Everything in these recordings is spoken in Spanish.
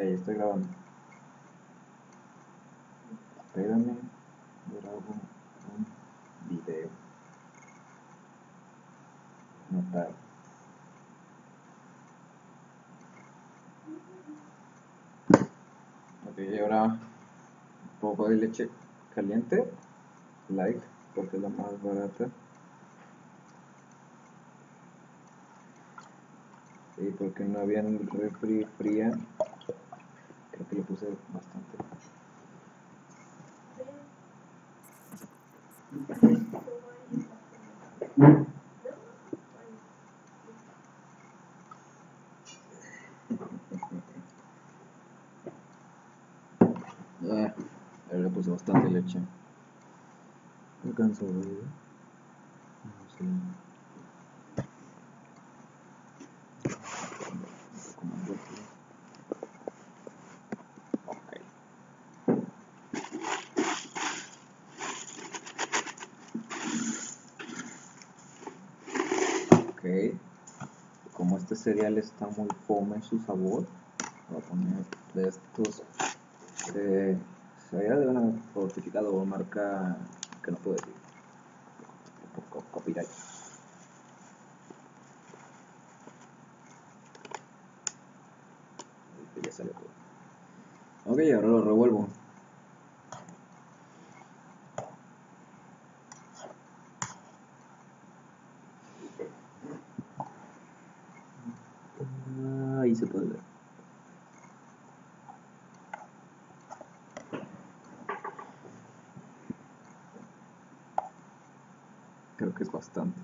estoy grabando. Espérame, grabo un video. Notar. Ok, ahora un poco de leche caliente. Like, porque es la más barata. Y porque no había en el refri fría, creo que le puse bastante. Ah, le puse bastante leche. Alcanzo a ver. No sé. Como algo así. Ok. Ok. Como este cereal está muy fome su sabor, voy a poner de estos eh, cereal de una fortificado o marca que no puedo decir. Copyright. Ya salió todo. Ok, ahora lo revuelvo. Ah, Ahí Creo que es bastante.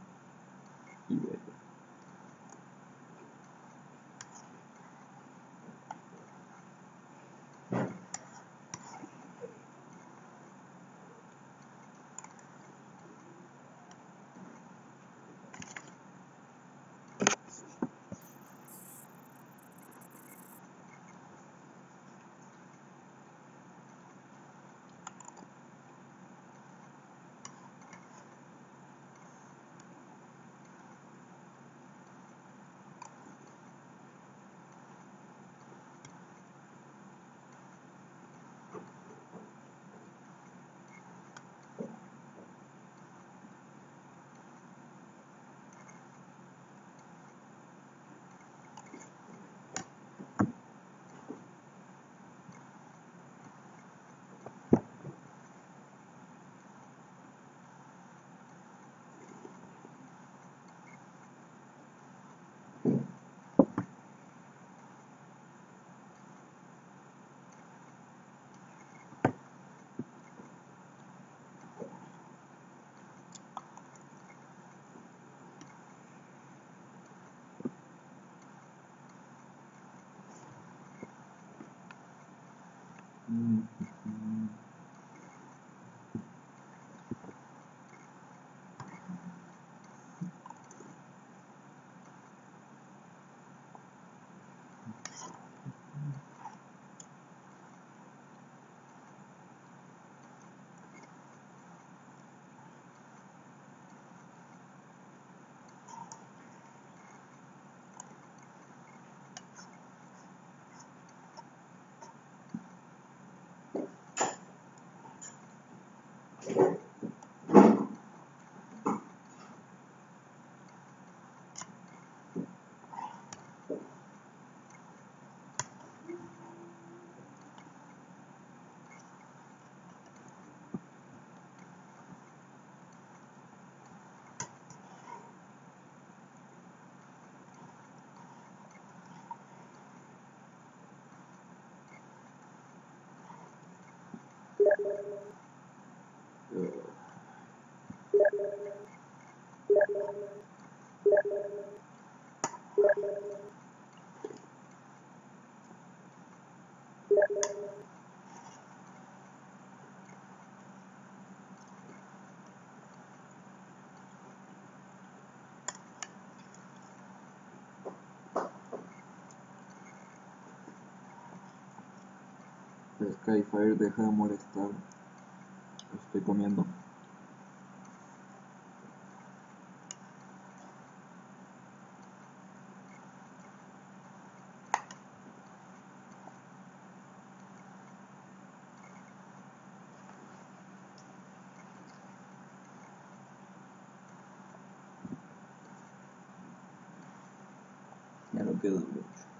Mm, Skyfire deja de molestar. Estoy comiendo. Ya no quedan mucho.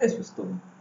Eso es todo.